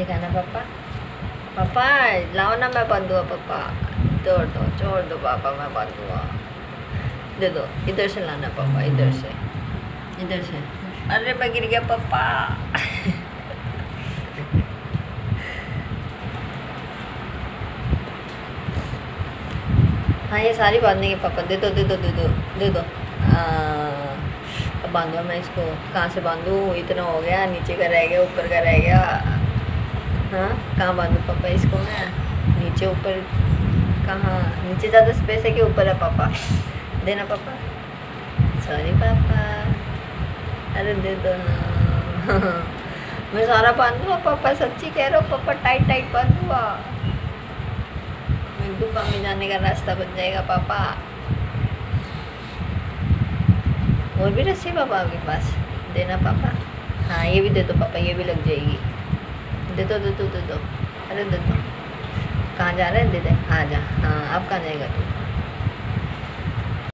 दिखाना पापा पापा लाओ ना मैं बांधूँगा पापा छोड़ दो छोड़ दो पापा मैं बांधूँगा दे दो इधर से लाना पापा इधर से इधर से अरे मैं गिर गया पापा हाँ ये सारी बांधेंगे पापा दे दो दे दो दे दो दे दो बांधो मैं इसको कहाँ से बांधूँ इतना हो गया नीचे का रह गया ऊपर का रह गया हाँ। कहाँ बांधूँ पापा? इसको मैं नीचे ऊपर कहाँ? नीचे ज़्यादा स्पेस है कि ऊपर है पापा? देना पापा? सॉरी पापा। अरे दे दो ना। मैं सारा बांधूँगा पापा, सच्ची कह रहा हूँ पापा टाइट टाइट बांधूँगा। मैं गुफा में जाने का रास्ता बन जाएगा पापा। और भी रस्सी पापा आपके पास? देना पापा। हाँ ये भी दे दो पापा, ये भी लग जाएगी। दे दो दे दो दे दो। अरे दे दो। कहाँ जा रहे हैं? दे दे। आ जा। हाँ अब कहाँ जाएगा तू?